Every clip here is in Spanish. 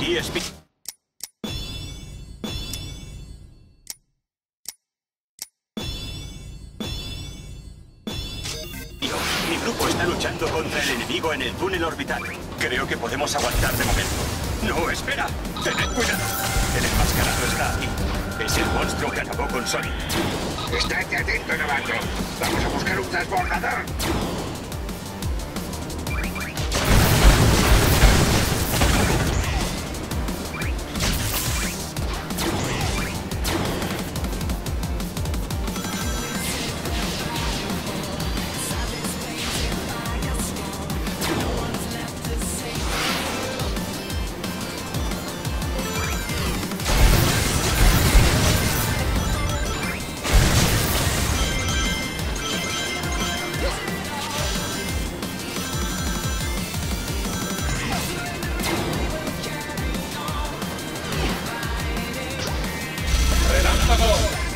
Speed. Mi grupo está luchando contra el enemigo en el túnel orbital. Creo que podemos aguantar de momento. No, espera. Tened cuidado. El enmascarado está aquí. Es el monstruo que acabó con Sonic. Estate atento, novato. Vamos a buscar un transbordador. Bravo!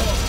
Oh!